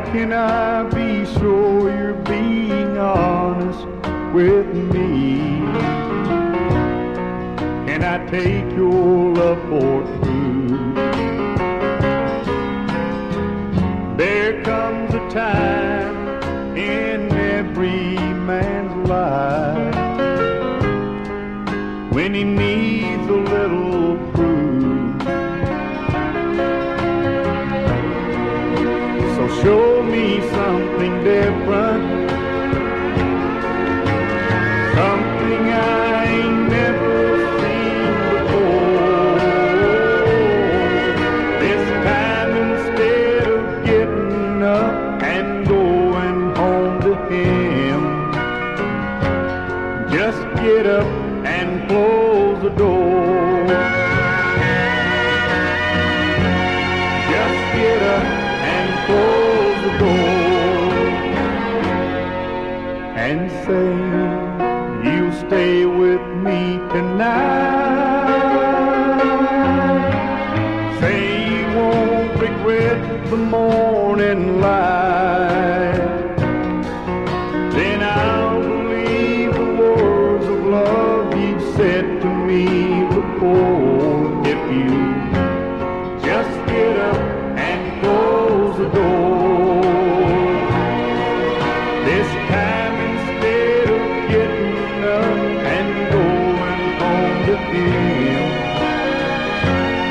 can I be sure you're being honest with me? Can I take your love for true? There comes a time in every man's life when he needs a little proof. Me something different, something I ain't never seen before. This time instead of getting up and going home to him, just get up and close the door. night. Say you won't regret the morning light. Then I'll believe the words of love you've said to me. Thank you.